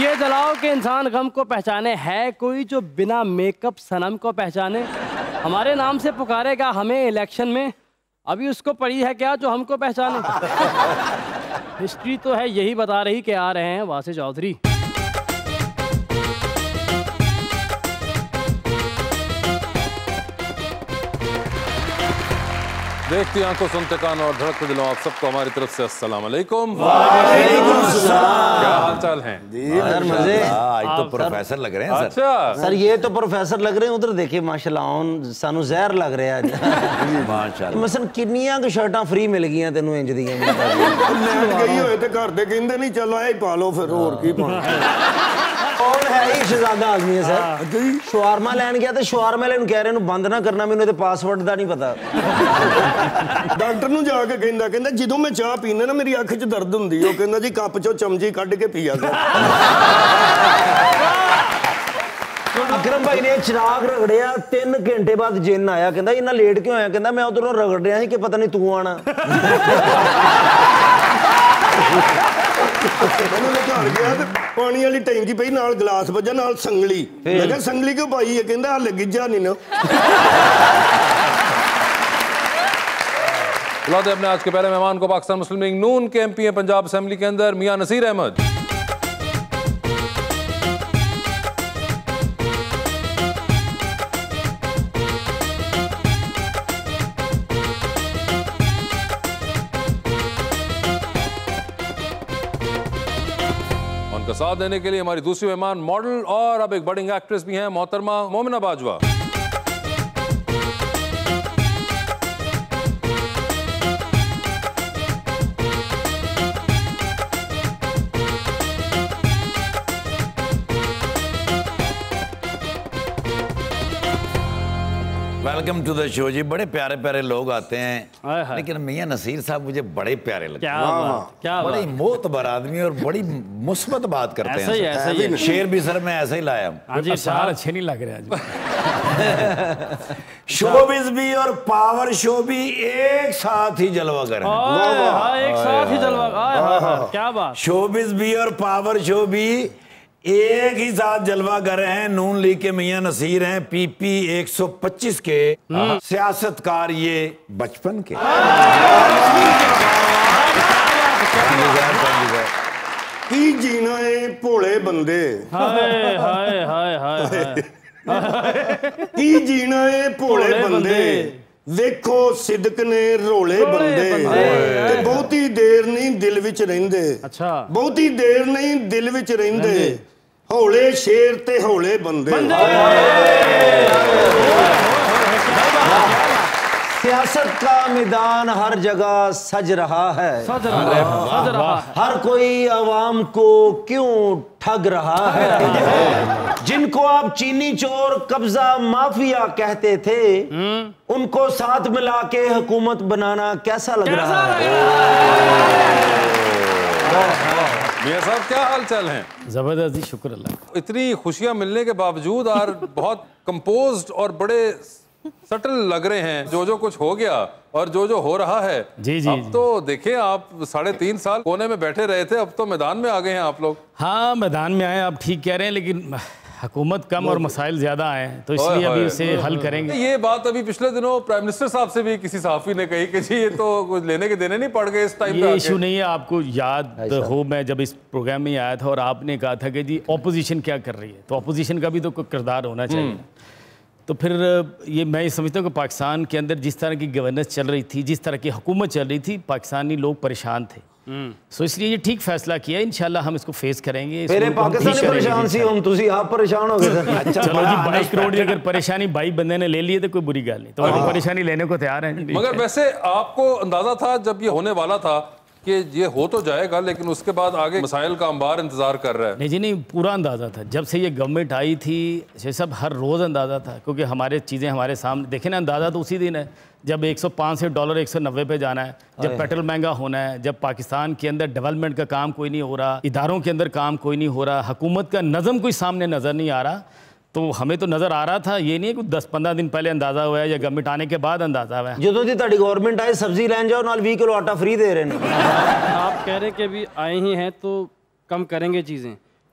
दिए जलाओ के इंसान गम को पहचाने है कोई जो बिना मेकअप सनम को पहचाने? हमारे नाम से पुकारेगा हमें इलेक्शन में। अभी उसको पड़ी है क्या जो हमको पहचाने? हिस्ट्री तो है यही बता रही कि आ रहे हैं वासे चौधरी। देखती आँखों सुनते कान और धड़कते दिलों आप सबको। हमारी तरफ़ से अस्सलाम वालेकुम। क्या हालचाल हैं यार मज़े आज तो प्रोफेसर लग रहे हैं अच्छा सर ये तो प्रोफेसर लग रहे हैं उधर देखिए माशाल्लाह ਹੁਣ ਸਾਨੂੰ ਜ਼ਹਿਰ ਲੱਗ ਰਿਹਾ ਅੱਜ ਮਾਸ਼ਾਅੱਲਾ ਮਸਨ ਕਿੰਨੀਆਂ ਕੁ ਸ਼ਰਟਾਂ ਫ੍ਰੀ ਮਿਲ ਗਈਆਂ ਤੈਨੂੰ ਇੰਜ ਦੀਆਂ ਲੈਣ ਗਈ ਹੋਏ ਤੇ ਘਰ ਦੇ ਕਹਿੰਦੇ ਨਹੀਂ ਚਲੋ ਇਹ ਪਾ ਲਓ ਫਿਰ ਹੋਰ ਕੀ ਪਾਉਣਾ ਹੈ ਇਹ ਸ਼ਹਜ਼ਾਦਾ ਆਦਮੀ ਹੈ ਸਰ। ਸ਼ਵਾਰਮਾ ਲੈਣ ਗਿਆ ਤੇ ਸ਼ਵਾਰਮਾ ਵਾਲੇ ਨੂੰ ਕਹਿ ਰਹੇ ਨੂੰ ਬੰਦ ਨਾ ਕਰਨਾ ਮੈਨੂੰ ਤੇ ਪਾਸਵਰਡ ਦਾ ਨਹੀਂ ਪਤਾ। ਡਾਕਟਰ ਨੂੰ ਜਾ ਕੇ ਕਹਿੰਦਾ ਕਹਿੰਦਾ ਜਦੋਂ ਮੈਂ ਚਾਹ ਪੀਂਦਾ ਨਾ ਮੇਰੀ ਅੱਖ 'ਚ ਦਰਦ ਹੁੰਦੀ ਉਹ ਕਹਿੰਦਾ ਜੀ ਕੱਪ 'ਚੋਂ ਚਮਚੀ ਕੱਢ ਕੇ ਪੀਆ ਕਰ ਅਕਰਮ ਭਾਈ ਨੇ ਚਿਰਾਗ ਰਗੜਿਆ 3 ਘੰਟੇ ਬਾਅਦ ਜਿੰਨ ਆਇਆ ਕਹਿੰਦਾ ਇੰਨਾ ਲੇਟ ਕਿਉਂ ਆਇਆ? ਕਹਿੰਦਾ ਮੈਂ ਉਧਰੋਂ ਰਗੜ ਰਿਹਾ ਸੀ ਕਿ ਪਤਾ ਨਹੀਂ ਤੂੰ ਆਣਾ ਮੈਨੂੰ ਮੈਂ ਘਰ ਗਿਆ ਤੇ ਪਾਣੀ ਵਾਲੀ ਟੈਂਕੀ ਪਈ ਨਾਲ ਗਲਾਸ ਵੱਜਾ ਨਾਲ ਸੰਗਲੀ ਮੈਂ ਕਿਹਾ ਸੰਗਲੀ ਕਿਉਂ ਪਾਈ ਹੈ ਕਹਿੰਦਾ ਹਲੇ ਗਿੱਜਾ ਨਹੀਂ ਨਾ बुलाते हैं अपने आज के पहले मेहमान को पाकिस्तान मुस्लिम लीग नून के एमपी हैं पंजाब असेंबली के अंदर मियां नसीर अहमद साथ देने के लिए हमारी दूसरी मेहमान मॉडल और अब एक बडिंग एक्ट्रेस भी हैं, मोहतरमा Momina Bajwa. Welcome to the show जी। बड़े प्यारे प्यारे लोग आते हैं। लेकिन मियाँ नसीर साहब मुझे बड़े प्यारे लगते क्या हैं। बात क्या बड़ी मोतबर आदमी और बड़ी मुस्बत बात करते ऐसा हैं ऐसा ही। है। शेर भी सर मैं ऐसा ही लाया हूँ। हाँ जी सार साहब। अच्छे नहीं लग रहे शोबिज भी और पावर शो भी एक साथ ही जलवा कर एक साथ ही जलवा क्या बात। शोबिज भी और पावर शो भी एक ही साथ जलवा कर रहे हैं नून लीग के मियां नसीर हैं पीपी 125 के सियासतकार ये बचपन के ਕੀ ਜੀਣਾ ਏ ਭੋਲੇ ਬੰਦੇ हाय हाय हाय हाय हाय ਕੀ ਜੀਣਾ ਏ ਭੋਲੇ ਭੋਲੇ ਬੰਦੇ ਬੰਦੇ। ਵੇਖੋ ਸਿਦਕ ਨੇ ਰੋਲੇ ਬੰਦੇ ਤੇ ਬਹੁਤੀ ਦੇਰ ਨਹੀਂ ਦਿਲ ਵਿੱਚ ਰਹਿੰਦੇ। ਅੱਛਾ। ਬਹੁਤੀ ਦੇਰ ਨਹੀਂ ਦਿਲ ਵਿੱਚ ਰਹਿੰਦੇ। ਹੌਲੇ ਸ਼ੇਰ ਤੇ ਹੌਲੇ ਬੰਦੇ। सियासत का मैदान हर जगह सज रहा है। सज रहा है सज रहा है। हर कोई आवाम को क्यों ठग रहा है? जिनको आप चीनी चोर कब्जा माफिया कहते थे उनको साथ मिला के हुकूमत बनाना कैसा लग रहा है? मियाँ साहब क्या हाल चाल हैं? ज़बरदस्त जी शुक्र अल्लाह इतनी खुशियाँ मिलने के बावजूद और बहुत कंपोज्ड और बड़े सटल लग रहे हैं जो जो कुछ हो गया और जो जो हो रहा है। जी, जी, अब जी। तो देखें आप साढ़े तीन साल कोने में बैठे रहे थे अब तो मैदान में आ गए हैं आप लोग। हाँ मैदान में आए आप ठीक कह रहे हैं लेकिन हुकूमत कम और मसाइल ज़्यादा आए तो इसलिए अभी। उसे हल करेंगे। ये बात अभी पिछले दिनों प्राइम मिनिस्टर साहब से भी किसी सहाफी ने कही कि जी ये तो कुछ लेने के देने नहीं पड़ गए इस टाइम पे ये इशू नहीं है आपको याद हो मैं जब इस प्रोग्राम में आया था और आपने कहा था कि जी ऑपोजिशन क्या कर रही है? तो ऑपोजिशन का भी तो कोई किरदार होना चाहिए। तो फिर ये मैं ये समझता हूँ कि पाकिस्तान के अंदर जिस तरह की गवर्नेंस चल रही थी जिस तरह की हुकूमत चल रही थी पाकिस्तानी लोग परेशान थे। सो इसलिए ये ठीक फैसला किया इंशाल्लाह हम इसको फेस करेंगे मेरे पाकिस्तानी परेशान सी हम तुसी आप परेशान हो गए अच्छा चलो जी करोड़ की अगर परेशानी बाई बंदे ने ले लिए तो कोई बुरी गल नहीं। तो हम परेशानी लेने को तैयार हैं। मगर वैसे आपको अंदाज़ा था जब ये होने वाला था कि ये हो तो जाएगा लेकिन उसके बाद आगे मसाइल का अंबार इंतज़ार कर रहा है। नहीं जी नहीं पूरा अंदाज़ा था। जब से ये गवर्नमेंट आई थी ये सब हर रोज़ अंदाज़ा था क्योंकि हमारे चीज़ें हमारे सामने देखे ना अंदाज़ा तो उसी दिन है जब 105 से डॉलर 190 पे जाना है जब पेट्रोल महँगा होना है जब पाकिस्तान के अंदर डेवलपमेंट का काम कोई नहीं हो रहा इदारों के अंदर काम कोई नहीं हो रहा हुकूमत का नज़म कोई सामने नज़र नहीं आ रहा तो हमें तो नज़र आ रहा था ये नहीं है कि दस पंद्रह दिन पहले अंदाज़ा हुआ है या गवर्नमेंट आने के बाद अंदाज़ा हुआ है ਜਦੋਂ ਦੀ ਤੁਹਾਡੀ ਗਵਰਨਮੈਂਟ ਆਈ ਸਬਜ਼ੀ ਲੈਣ ਜਾਓ ਨਾਲ 20 ਕਿਲੋ ਆਟਾ ਫ੍ਰੀ ਦੇ ਰਹੇ ਨੇ आप कह रहे कि अभी आए ही हैं तो कम करेंगे चीज़ें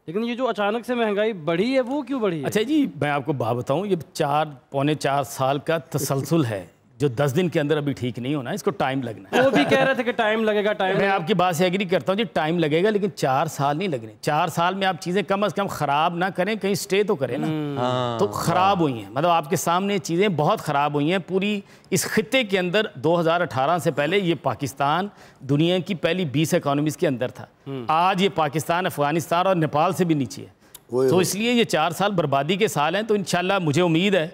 लेकिन ये जो अचानक से महंगाई बढ़ी है वो क्यों बढ़ी है अच्छा जी मैं आपको बात बताऊं ये चार पौने चार साल का तसलसल है जो दस दिन के अंदर अभी ठीक नहीं होना इसको टाइम लगना। है वो भी कह रहे थे कि टाइम लगेगा टाइम मैं आपकी बात से एग्री करता हूँ जी टाइम लगेगा लेकिन चार साल नहीं लगने। चार साल में आप चीज़ें कम अज़ कम ख़राब ना करें कहीं स्टे तो करें ना। तो ख़राब हुई हैं। मतलब आपके सामने चीज़ें बहुत ख़राब हुई हैं। पूरी इस खत्े के अंदर 2018 से पहले ये पाकिस्तान दुनिया की पहली 20 इकोनॉमीज़ के अंदर था। आज ये पाकिस्तान अफ़गानिस्तान और नेपाल से भी नीचे है। तो इसलिए ये चार साल बर्बादी के साल हैं। तो इंशाल्लाह मुझे उम्मीद है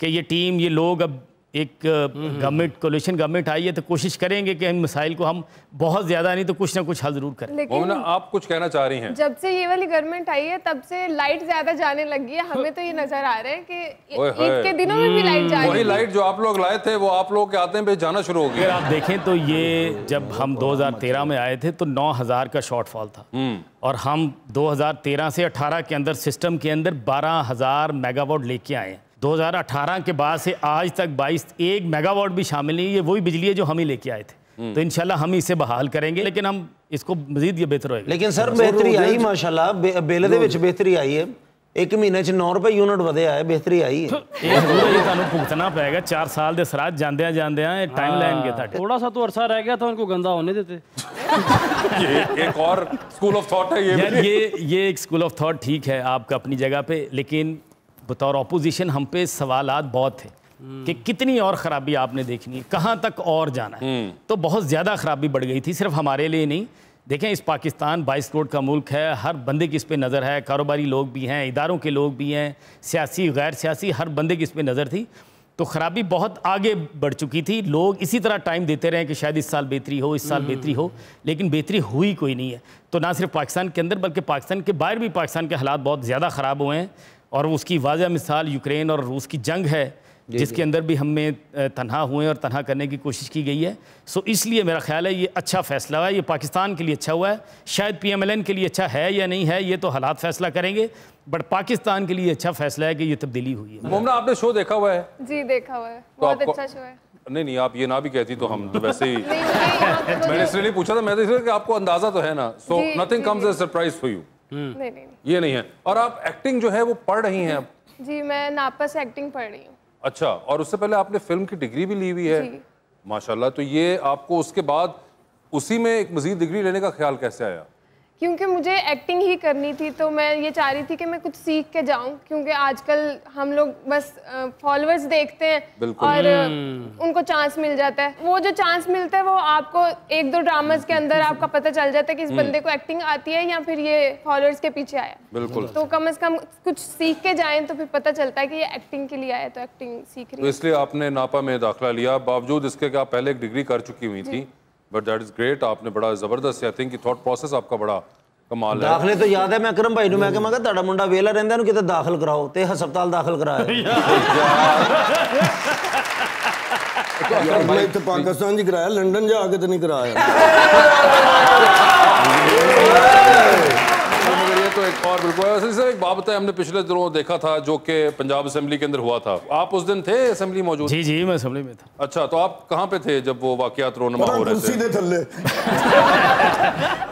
कि ये टीम ये लोग अब एक गवर्नमेंट कोलिशन गवर्नमेंट आई है तो कोशिश करेंगे कि इन मसाइल को हम बहुत ज़्यादा नहीं तो कुछ ना कुछ हल ज़रूर करें। लेकिन आप कुछ कहना चाह रही हैं। जब से ये वाली गवर्नमेंट आई है तब से लाइट ज़्यादा जाने लगी है। हमें तो ये नज़र आ रहा है कि ईद के दिनों में भी लाइट जा वही रही है। लाइट जो आप लोग लाए थे वो आप लोग के आते हैं जाना शुरू हो गया। अगर आप देखें तो ये जब हम 2013 में आए थे तो 9000 का शॉर्टफॉल था। और हम 2013 से 18 के अंदर सिस्टम के अंदर 12000 मेगावाट लेके आए हैं। 2018 के बाद से आज तक 22 एक मेगावाट भी शामिल नहीं है ये वही बिजली है जो हम ही लेके आए थे तो इंशाल्लाह हम इसे बहाल करेंगे लेकिन हम इसको मजीद ये बेहतर होएगा ਲੇਕਿਨ ਸਰ ਬਿਹਤਰੀ ਆਈ ਮਾਸ਼ਾਅੱਲਾ ਬਿ- ਬਿੱਲ ਦੇ ਵਿੱਚ ਬਿਹਤਰੀ ਆਈ ਹੈ ਇੱਕ ਮਹੀਨੇ ਚ 9 ਰੁਪਏ ਯੂਨਿਟ ਵਧਿਆ ਹੈ ਬਿਹਤਰੀ ਆਈ ਹੈ ਇਹ ਪੂਰਾ ਇਹ ਤੁਹਾਨੂੰ ਭੁਗਤਣਾ ਪਏਗਾ 4 ਸਾਲ ਦੇ ਸਰਾਜ ਜਾਂਦਿਆਂ ਜਾਂਦਿਆਂ ਇਹ ਟਾਈਮ ਲੈਣਗੇ ਤੁਹਾਡੇ थोड़ा सा तो अरसा रह गया था उनको गंदा होने देते ये एक और स्कूल ऑफ थॉट है ये यार भी ये ये एक स्कूल ऑफ थॉट ठीक है आपका अपनी जगह पे लेकिन बतौर अपोजिशन हम पे सवाल बहुत थे कि कितनी और ख़राबी आपने देखनी है कहाँ तक और जाना है। तो बहुत ज़्यादा ख़राबी बढ़ गई थी सिर्फ़ हमारे लिए नहीं। देखें इस पाकिस्तान बाईस करोड़ का मुल्क है हर बंदे की इस पर नज़र है कारोबारी लोग भी हैं इदारों के लोग भी हैं सियासी गैर सियासी हर बंदे की इस पर नज़र थी। तो ख़राबी बहुत आगे बढ़ चुकी थी। लोग इसी तरह टाइम देते रहे कि शायद इस साल बेहतरी हो इस साल बेहतरी हो लेकिन बेहतरी हुई कोई नहीं है। तो ना सिर्फ़ पाकिस्तान के अंदर बल्कि पाकिस्तान के बाहर भी पाकिस्तान के हालात बहुत ज़्यादा ख़राब हुए हैं। और उसकी वाजह मिसाल यूक्रेन और रूस की जंग है जिसके अंदर भी हमें तनहा हुए और तनहा करने की कोशिश की गई है। सो इसलिए मेरा ख्याल है ये अच्छा फैसला हुआ है ये पाकिस्तान के लिए अच्छा हुआ है। शायद पीएमएलएन के लिए अच्छा है या नहीं है ये तो हालात फैसला करेंगे बट पाकिस्तान के लिए अच्छा फैसला है कि ये तब्दीली हुई है। मोमना आपने शो देखा हुआ है? जी देखा हुआ है। बहुत अच्छा शो है। नहीं नहीं आप ये ना भी कहती तो हम तो वैसे ही पे मैंने इसलिए पूछा था मैं तो इसलिए आपको अंदाज़ा तो है ना। So nothing comes. As surprise for you नहीं नहीं। ये नहीं है। और आप एक्टिंग जो है वो पढ़ रही हैं अब जी मैं नापस एक्टिंग पढ़ रही हूँ। अच्छा और उससे पहले आपने फ़िल्म की डिग्री भी ली हुई है। माशाल्लाह तो ये आपको उसके बाद उसी में एक मजीद डिग्री लेने का ख्याल कैसे आया? क्योंकि मुझे एक्टिंग ही करनी थी तो मैं ये चाह रही थी कि मैं कुछ सीख के जाऊँ क्योंकि आजकल हम लोग बस फॉलोअर्स देखते हैं और उनको चांस मिल जाता है। वो जो चांस मिलता है वो आपको एक दो ड्रामास के अंदर आपका पता चल जाता है कि इस बंदे को एक्टिंग आती है या फिर ये फॉलोअर्स के पीछे आया। बिल्कुल। तो कम अज कम कुछ सीख के जाए तो फिर पता चलता है कि ये एक्टिंग के लिए आया तो एक्टिंग सीख रही तो है। इसलिए आपने नापा में दाखिला लिया। बावजूद इसके आप पहले एक डिग्री कर चुकी हुई थी बट दैट इज ग्रेट आपने बड़ा जबरदस्त आई थिंक थॉट प्रोसेस आपका बड़ा कमाल है ਦਾਖਲੇ ਤੋਂ ਯਾਦ ਹੈ ਮੈਂ ਅਕਰਮ ਭਾਈ ਨੂੰ ਮੈਂ ਕਿਹਾ ਮੈਂ ਕਿਹਾ ਤੁਹਾਡਾ ਮੁੰਡਾ ਵੇਲਾ ਰਹਿੰਦਾ ਇਹਨੂੰ ਕਿਤੇ ਦਾਖਲ ਕਰਾਓ ਤੇ ਹਸਪਤਾਲ ਦਾਖਲ ਕਰਾਇਆ ਯਾਰ ਮੈਂ ਇੱਥੇ ਪਾਕਿਸਤਾਨ 'ਚ ਕਰਾਇਆ ਲੰਡਨ ਜਾ ਕੇ ਤੇ ਨਹੀਂ ਕਰਾਇਆ तो मगर ये तो एक और बिल्कुल। सर एक बात बताए हमने पिछले दिनों देखा था जो कि पंजाब असेंबली के अंदर हुआ था। आप उस दिन थे असेंबली मौजूद? जी जी मैं असेंबली में था। अच्छा तो आप कहाँ पे थे जब वो वाकयात रोनमा हो रहे थे?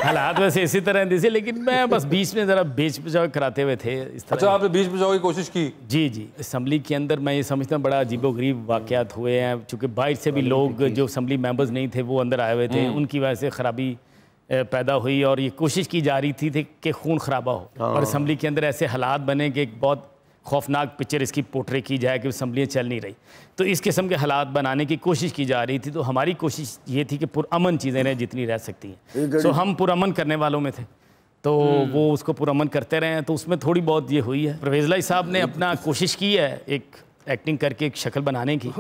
हालात वैसे इसी तरह दी थी लेकिन मैं बस बीच में जरा बेच बचाव कराते हुए थे इस तरह। अच्छा आपने बीच बचाव की कोशिश की? जी जी असम्बली के अंदर मैं ये समझता हूँ बड़ा अजीबोगरीब वाकयात हुए हैं चूँकि बाहर से भी लोग जो असम्बली मेंबर्स नहीं थे वो अंदर आए हुए थे उनकी वजह से खराबी पैदा हुई और ये कोशिश की जा रही थी, थी कि खून खराबा हो। और असम्बली के अंदर ऐसे हालात बने कि एक बहुत खौफनाक पिक्चर इसकी पोर्ट्रे की जाए कि असम्बलियाँ चल नहीं रही। तो इस किस्म के हालात बनाने की कोशिश की जा रही थी। तो हमारी कोशिश ये थी कि पुरअमन चीज़ें रहें जितनी रह सकती हैं। तो हम पुरअमन करने वालों में थे। तो वो उसको पुरअमन करते रहे हैं। तो उसमें थोड़ी बहुत ये हुई है। परवेज़ लाई साहब ने अपना कोशिश की है एक एक्टिंग करके एक शक्ल बनाने की।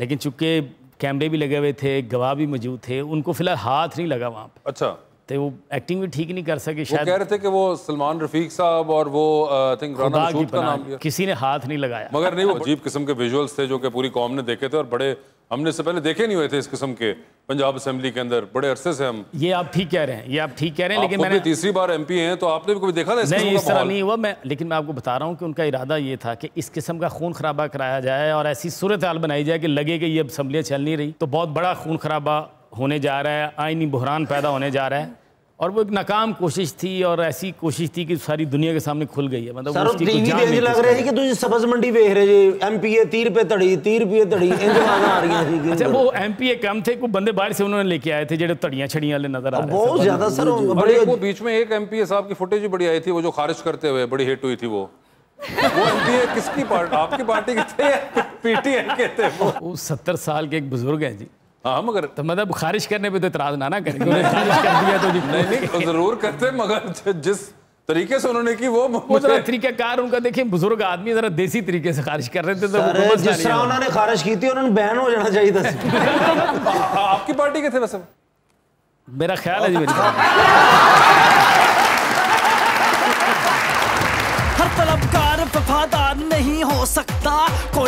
लेकिन चूँकि कैमरे भी लगे हुए थे गवाह भी मौजूद थे उनको फ़िलहाल हाथ नहीं लगा वहाँ पर अच्छा। तो वो एक्टिंग भी ठीक नहीं कर सके वो कह रहे थे कि वो सलमान रफीक साहब और वो आई थिंक राना का नाम किसी ने हाथ नहीं लगाया। मगर नहीं वो अजीब किस्म के विजुअल्स थे जो कि पूरी कॉम ने देखे थे और बड़े हमने से पहले देखे नहीं हुए थे इस किस्म के पंजाब असेंबली के अंदर। बड़े अरसे से हम ये आप ठीक कह रहे हैं ये आप ठीक कह रहे हैं लेकिन मैंने तीसरी बार एमपी हैं तो आपने भी कभी देखा था इस नहीं इस तरह नहीं हुआ। मैं लेकिन मैं आपको बता रहा हूँ कि उनका इरादा ये था कि इस किस्म का खून खराबा कराया जाए और ऐसी सूरत हाल बनाई जाए कि लगे कि ये असम्बलियाँ चल नहीं रही। तो बहुत बड़ा खून खराबा होने जा रहा है आइनी बहरान पैदा होने जा रहा है। और वो एक नाकाम कोशिश थी और ऐसी कोशिश थी कि सारी दुनिया के सामने खुल गई है मतलब सर उसकी कोई टीवी जान ਤੇ ਇੰਜ नहीं थी ਲੱਗ उसके ਰਿਹਾ ਸੀ ਕਿ ਤੁਸੀਂ ਸਬਜ਼ ਮੰਡੀ ਵੇਖ ਰਹੇ ਜੀ ਐਮਪੀਏ 30 ਰੁਪਏ ਧੜੀ 30 ਰੁਪਏ ਧੜੀ ਇੰਜ ਆਵਾਜ਼ਾਂ ਆ ਰਹੀਆਂ ਸੀ अच्छा वो एम कम थे कुछ बंदे बाहर से उन्होंने लेके आए थे जेडे तड़ियां छड़ियां वाले नजर आ रहे ਬਹੁਤ ਜ਼ਿਆਦਾ सर और बड़े एक वो बीच में एक एमपीए साहब की फुटेज भी बड़ी आई थी वो जो खारिज करते हुए बड़ी हिट हुई थी वो वो एमपीए किसकी पार्टी आपकी पार्टी की थे पीटीआई के थे वो वो सत्तर साल के एक बुजुर्ग हैं जी हाँ मगर तो मतलब खारिश करने पे तो इतराज ना ना करें। खारिज कर दिया तो नहीं नहीं तो ज़रूर करते मगर जिस तरीके से उन्होंने की वो वो जरा तरीकाकार उनका देखिए बुज़ुर्ग आदमी जरा देसी तरीके से खारिज कर रहे थे तो जिस तरह उन्होंने खारिज की थी उन्होंने बैन हो जाना चाहिए था आपकी पार्टी के थे वैसे? मेरा ख्याल है जी मेरी हर तलबकार वफादार नहीं हो सकता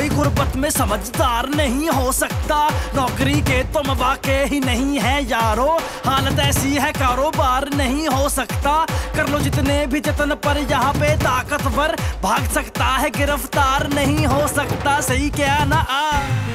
कोई गुर्बत में समझदार नहीं हो सकता। नौकरी के तो वाके ही नहीं है यारो। हालत ऐसी है, कारोबार नहीं हो सकता। कर लो जितने भी जतन पर यहाँ पे ताकतवर। भाग सकता है, गिरफ़्तार नहीं हो सकता। सही क्या ना आ?